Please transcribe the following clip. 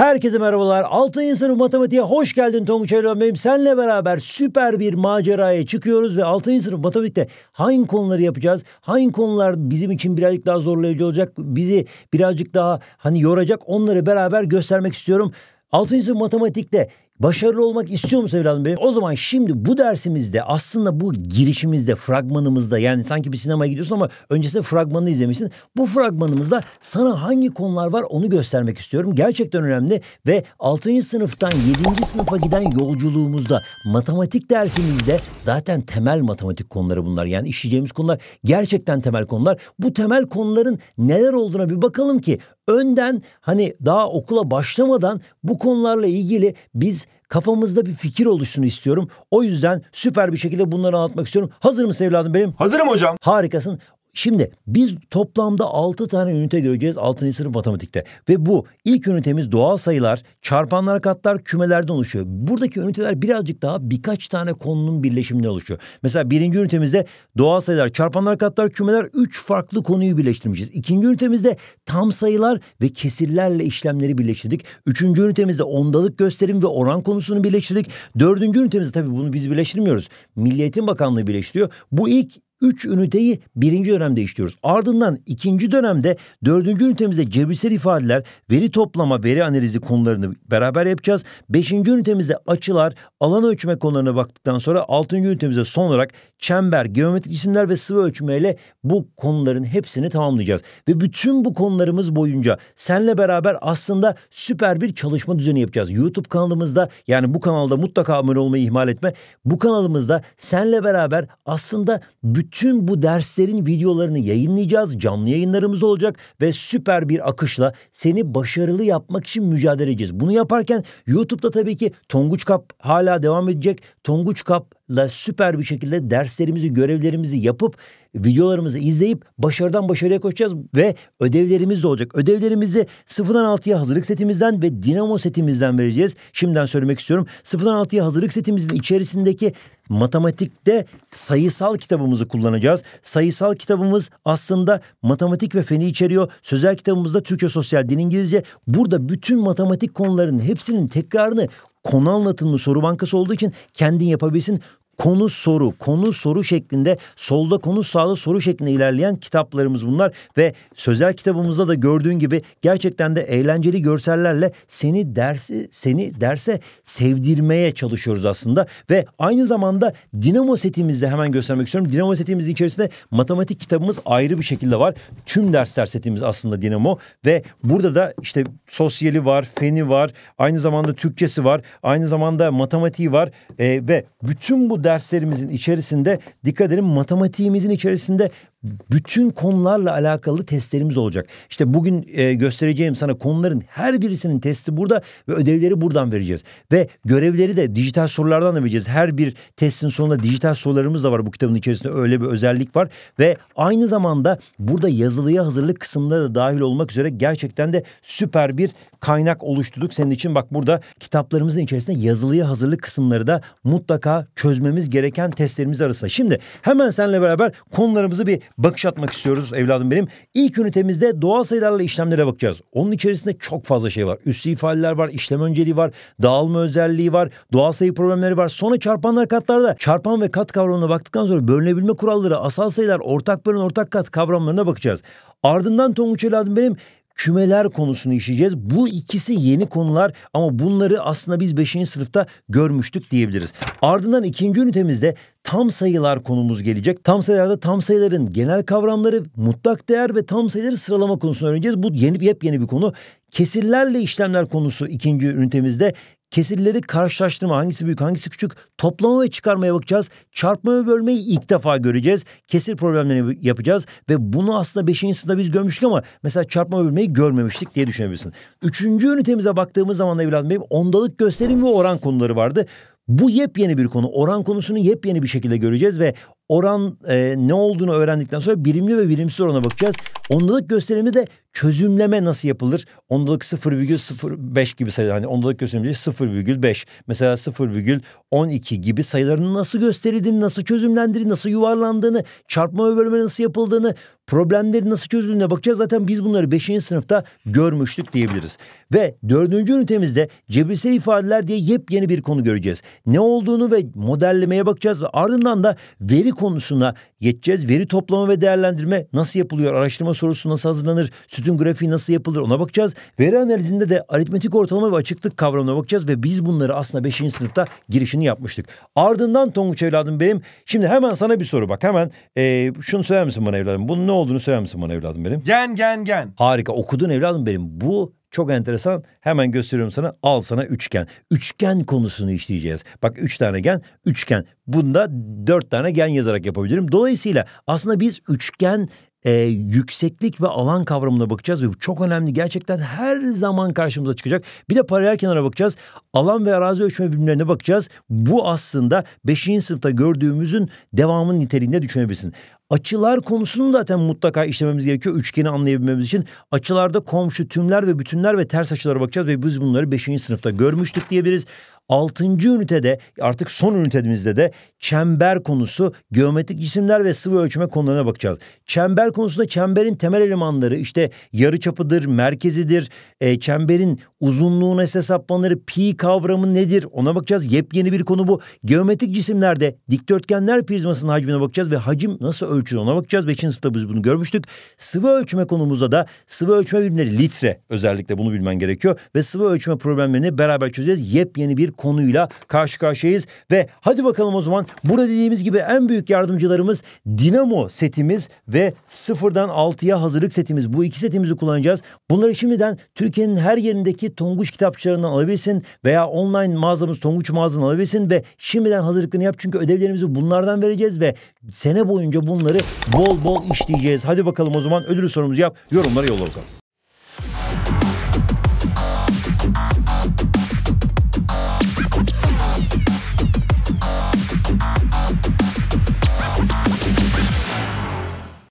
Herkese merhabalar. 6. sınıf matematiğe hoş geldin Tonguç Elvan Bey'im. Seninle beraber süper bir maceraya çıkıyoruz ve 6. sınıf matematikte hangi konuları yapacağız? Hangi konular bizim için birazcık daha zorlayıcı olacak? Bizi birazcık daha hani yoracak? Onları beraber göstermek istiyorum. 6. sınıf matematikte Başarılı olmak istiyor musun evladım benim? O zaman şimdi bu dersimizde aslında bu girişimizde, fragmanımızda yani sanki bir sinemaya gidiyorsun ama öncesinde fragmanını izlemişsin. Bu fragmanımızda sana hangi konular var onu göstermek istiyorum. Gerçekten önemli ve 6. sınıftan 7. sınıfa giden yolculuğumuzda matematik dersimizde zaten temel matematik konuları bunlar. Yani işleyeceğimiz konular gerçekten temel konular. Bu temel konuların neler olduğuna bir bakalım ki önden hani daha okula başlamadan bu konularla ilgili biz kafamızda bir fikir oluşsun istiyorum. O yüzden süper bir şekilde bunları anlatmak istiyorum. Hazır mısın evladım benim? Hazırım hocam. Harikasın. Şimdi biz toplamda 6 tane ünite göreceğiz 6. sınıf matematikte. Ve bu ilk ünitemiz doğal sayılar, çarpanlar katlar, kümelerden oluşuyor. Buradaki üniteler birazcık daha birkaç tane konunun birleşiminden oluşuyor. Mesela birinci ünitemizde doğal sayılar, çarpanlar katlar, kümeler 3 farklı konuyu birleştirmişiz. İkinci ünitemizde tam sayılar ve kesirlerle işlemleri birleştirdik. Üçüncü ünitemizde ondalık gösterim ve oran konusunu birleştirdik. Dördüncü ünitemizde tabii bunu biz birleştirmiyoruz. Milliyetin Bakanlığı birleştiriyor. Bu ilk 3 üniteyi birinci dönemde işliyoruz. Ardından ikinci dönemde dördüncü ünitemizde cebirsel ifadeler, veri toplama, veri analizi konularını beraber yapacağız. Beşinci ünitemizde açılar, alan ölçme konularına baktıktan sonra altıncı ünitemizde son olarak çember, geometrik cisimler ve sıvı ölçmeyle bu konuların hepsini tamamlayacağız. Ve bütün bu konularımız boyunca senle beraber aslında süper bir çalışma düzeni yapacağız. YouTube kanalımızda yani bu kanalda mutlaka abone olmayı ihmal etme. Bu kanalımızda senle beraber aslında bütün bu derslerin videolarını yayınlayacağız. Canlı yayınlarımız olacak ve süper bir akışla seni başarılı yapmak için mücadele edeceğiz. Bunu yaparken YouTube'da tabii ki Tonguç Kap hala devam edecek. Tonguç Kap la süper bir şekilde derslerimizi, görevlerimizi yapıp videolarımızı izleyip başarıdan başarıya koşacağız ve ödevlerimiz de olacak. Ödevlerimizi sıfırdan altıya hazırlık setimizden ve dinamo setimizden vereceğiz. Şimdiden söylemek istiyorum. Sıfırdan altıya hazırlık setimizin içerisindeki matematikte sayısal kitabımızı kullanacağız. Sayısal kitabımız aslında matematik ve feni içeriyor. Sözel kitabımızda Türkçe Sosyal Din İngilizce. Burada bütün matematik konularının hepsinin tekrarını konu anlatımlı soru bankası olduğu için kendin yapabilsin konu soru, konu soru şeklinde solda konu sağda soru şeklinde ilerleyen kitaplarımız bunlar ve sözel kitabımızda da gördüğün gibi gerçekten de eğlenceli görsellerle seni dersi seni derse sevdirmeye çalışıyoruz aslında ve aynı zamanda Dinamo setimizde hemen göstermek istiyorum. Dinamo setimizin içerisinde matematik kitabımız ayrı bir şekilde var. Tüm dersler setimiz aslında Dinamo ve burada da işte sosyali var, feni var, aynı zamanda Türkçesi var, aynı zamanda matematiği var e, ve bütün bu derslerimizin içerisinde dikkat edelim matematiğimizin içerisinde bütün konularla alakalı testlerimiz olacak. İşte bugün e, göstereceğim sana konuların her birisinin testi burada ve ödevleri buradan vereceğiz. Ve görevleri de dijital sorulardan da vereceğiz. Her bir testin sonunda dijital sorularımız da var bu kitabın içerisinde öyle bir özellik var. Ve aynı zamanda burada yazılıya hazırlık kısımları da dahil olmak üzere gerçekten de süper bir kaynak oluşturduk senin için. Bak burada kitaplarımızın içerisinde yazılıya hazırlık kısımları da mutlaka çözmemiz gereken testlerimiz arasında. Şimdi hemen seninle beraber konularımızı bir bakış atmak istiyoruz evladım benim. İlk ünitemizde doğal sayılarla işlemlere bakacağız. Onun içerisinde çok fazla şey var. Üslü ifadeler var, işlem önceliği var, dağılma özelliği var, doğal sayı problemleri var. Sonra çarpanlar katlarda çarpan ve kat kavramına baktıktan sonra bölünebilme kuralları, asal sayılar, ortak bölün, ortak kat kavramlarına bakacağız. Ardından Tonguç evladım benim kümeler konusunu işleyeceğiz. Bu ikisi yeni konular ama bunları aslında biz 5. sınıfta görmüştük diyebiliriz. Ardından ikinci ünitemizde tam sayılar konumuz gelecek. Tam sayılarda tam sayıların genel kavramları, mutlak değer ve tam sayıları sıralama konusunu öğreneceğiz. Bu yeni yepyeni bir konu. Kesirlerle işlemler konusu ikinci ünitemizde. Kesirleri karşılaştırma hangisi büyük hangisi küçük toplama ve çıkarmaya bakacağız. Çarpma ve bölmeyi ilk defa göreceğiz. Kesir problemlerini yapacağız ve bunu aslında 5. sınıfta biz görmüştük ama mesela çarpma ve bölmeyi görmemiştik diye düşünebilirsin. Üçüncü ünitemize baktığımız zaman da evladım benim ondalık gösterim ve oran konuları vardı. Bu yepyeni bir konu. Oran konusunu yepyeni bir şekilde göreceğiz ve oran e, ne olduğunu öğrendikten sonra birimli ve birimsiz orana bakacağız. Ondalık gösterimi de çözümleme nasıl yapılır? Ondalık 0,05 gibi sayılar. Hani ondalık gösterimci 0,5 mesela 0,12 gibi sayıların nasıl gösterildiğini, nasıl çözümlendiğini, nasıl yuvarlandığını, çarpma ve bölme nasıl yapıldığını, problemleri nasıl çözüldüğüne bakacağız. Zaten biz bunları 5. sınıfta görmüştük diyebiliriz. Ve 4. ünitemizde cebirsel ifadeler diye yepyeni bir konu göreceğiz. Ne olduğunu ve modellemeye bakacağız ve ardından da veri konusuna geçeceğiz. Veri toplama ve değerlendirme nasıl yapılıyor? Araştırma sorusu nasıl hazırlanır? Sütun grafiği nasıl yapılır? Ona bakacağız. Veri analizinde de aritmetik ortalama ve açıklık kavramına bakacağız ve biz bunları aslında 5. sınıfta girişini yapmıştık. Ardından Tonguç evladım benim. Şimdi hemen sana bir soru bak. Hemen e, şunu söyler misin bana evladım? Bunun ne olduğunu söyler misin bana evladım benim? Gen gen gen. Harika okudun evladım benim. Bu çok enteresan. Hemen gösteriyorum sana. Al sana üçgen. Üçgen konusunu işleyeceğiz. Bak üç tane gen, üçgen. Bunda dört tane gen yazarak yapabilirim. Dolayısıyla aslında biz üçgen e, yükseklik ve alan kavramına bakacağız ve bu çok önemli. Gerçekten her zaman karşımıza çıkacak. Bir de paralel kenara bakacağız. Alan ve arazi ölçme birimlerine bakacağız. Bu aslında 5. sınıfta gördüğümüzün devamın niteliğinde düşünebilirsin. Açılar konusunu zaten mutlaka işlememiz gerekiyor. Üçgeni anlayabilmemiz için. Açılarda komşu, tümler ve bütünler ve ters açılara bakacağız ve biz bunları 5. sınıfta görmüştük diyebiliriz. Altıncı ünitede artık son ünitemizde de çember konusu, geometrik cisimler ve sıvı ölçme konularına bakacağız. Çember konusunda çemberin temel elemanları işte yarıçapıdır, merkezidir, e, çemberin uzunluğu nasıl hesaplanır, pi kavramı nedir ona bakacağız. Yepyeni bir konu bu. Geometrik cisimlerde dikdörtgenler prizmasının hacmine bakacağız ve hacim nasıl ölçülür ona bakacağız. Beşinci sınıfta biz bunu görmüştük. Sıvı ölçme konumuzda da sıvı ölçme birimleri litre özellikle bunu bilmen gerekiyor. Ve sıvı ölçme problemlerini beraber çözeceğiz. Yepyeni bir konuyla karşı karşıyayız. Ve hadi bakalım o zaman burada dediğimiz gibi en büyük yardımcılarımız Dinamo setimiz ve sıfırdan 6'ya hazırlık setimiz. Bu iki setimizi kullanacağız. Bunları şimdiden Türkiye'nin her yerindeki Tonguç kitapçılarından alabilirsin veya online mağazamız Tonguç mağazadan alabilirsin ve şimdiden hazırlıklarını yap çünkü ödevlerimizi bunlardan vereceğiz ve sene boyunca bunları bol bol işleyeceğiz. Hadi bakalım o zaman ödül sorumuzu yap, yorumlara yolla bakalım.